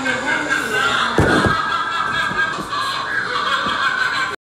on your roof.